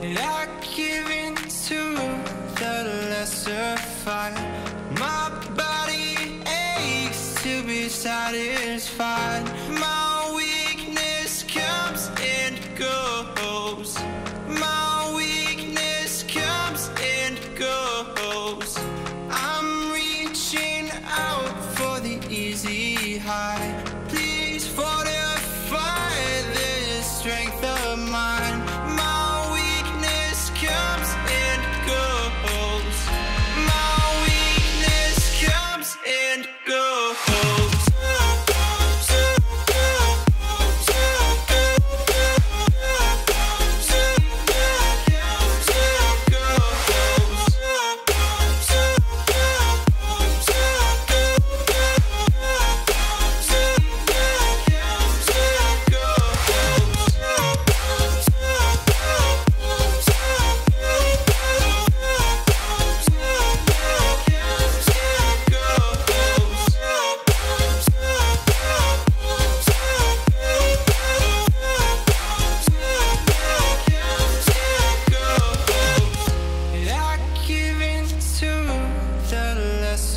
Give in to the lesser fight. My body aches to be satisfied. My weakness comes and goes. My weakness comes and goes. I'm reaching out for the easy high. Please fortify this strength of mine.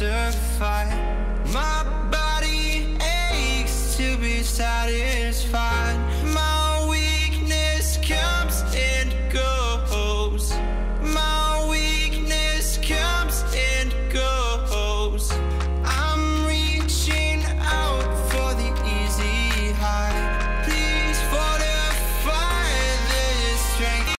took flight My body aches to be satisfied.